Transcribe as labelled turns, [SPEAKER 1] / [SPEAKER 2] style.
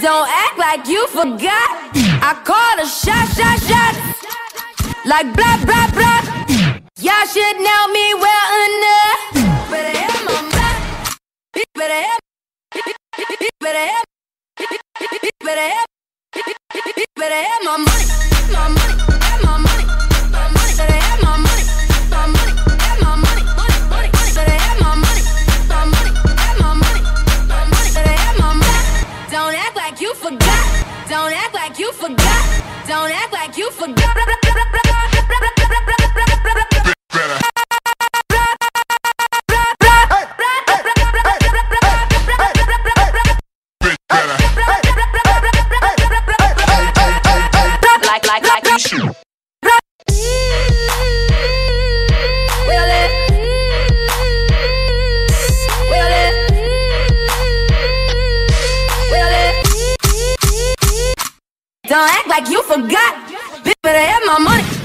[SPEAKER 1] Don't act like you forgot. I call a shot, shot, shot. Like blah, blah, blah. Y'all should know me well enough. Better have my back. Better have. Better have. Better have. Better have my money. My money. Like you forgot. Don't act like you forgot. Don't act like you forgot.
[SPEAKER 2] Like, like, like you should.
[SPEAKER 1] Don't act like you forgot. Better have my money.